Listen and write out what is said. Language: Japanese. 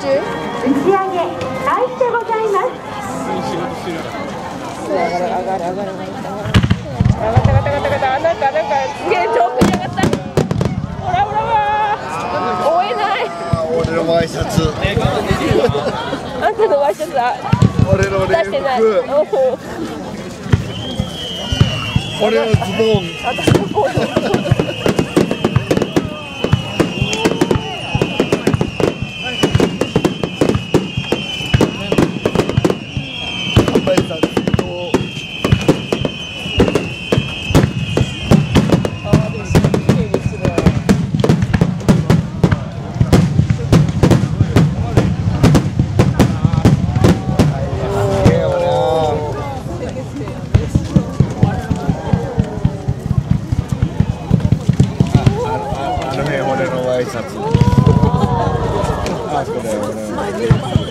中？打ち上げ開始でございます。上がる上がる上がる上がる上がった。上がった上がった上がった。なんかなんかすげえ遠くに上がった。ほらほらほら追えない。俺のワイシャツあんたのワイシャツだ俺の出して俺のズボン販売さとあーでもすごい綺麗ですねすげえよなあの辺俺のワイシャツあそこだよ俺の音もすごいよ